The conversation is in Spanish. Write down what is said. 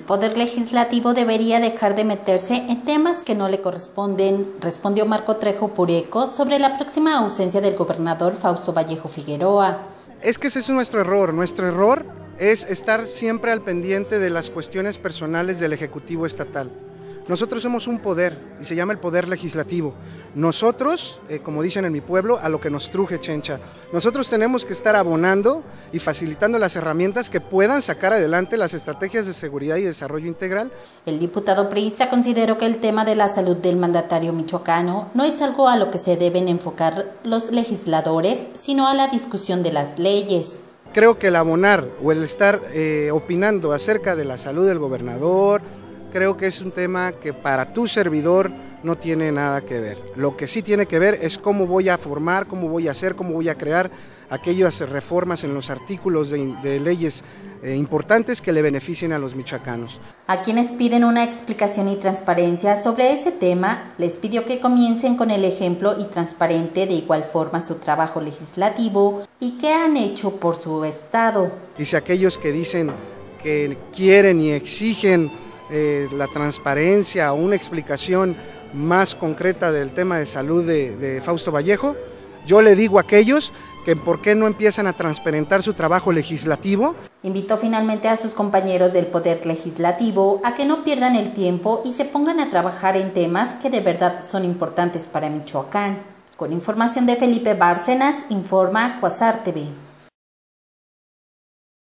Poder Legislativo debería dejar de meterse en temas que no le corresponden, respondió Marco Trejo Pureco sobre la próxima ausencia del gobernador Fausto Vallejo Figueroa. Es que ese es nuestro error. Nuestro error es estar siempre al pendiente de las cuestiones personales del Ejecutivo Estatal. Nosotros somos un poder y se llama el poder legislativo. Nosotros, eh, como dicen en mi pueblo, a lo que nos truje Chencha. Nosotros tenemos que estar abonando y facilitando las herramientas que puedan sacar adelante las estrategias de seguridad y desarrollo integral. El diputado priista consideró que el tema de la salud del mandatario michoacano no es algo a lo que se deben enfocar los legisladores, sino a la discusión de las leyes creo que el abonar o el estar eh, opinando acerca de la salud del gobernador, creo que es un tema que para tu servidor no tiene nada que ver. Lo que sí tiene que ver es cómo voy a formar, cómo voy a hacer, cómo voy a crear aquellas reformas en los artículos de, leyes eh, importantes que le beneficien a los michoacanos. A quienes piden una explicación y transparencia sobre ese tema, les pidió que comiencen con el ejemplo y transparente de igual forma su trabajo legislativo y qué han hecho por su estado. Dice aquellos que dicen que quieren y exigen eh, la transparencia o una explicación más concreta del tema de salud de, Fausto Vallejo, yo le digo a aquellos que por qué no empiezan a transparentar su trabajo legislativo. Invitó finalmente a sus compañeros del Poder Legislativo a que no pierdan el tiempo y se pongan a trabajar en temas que de verdad son importantes para Michoacán. Con información de Felipe Bárcenas, informa Cuasar TV.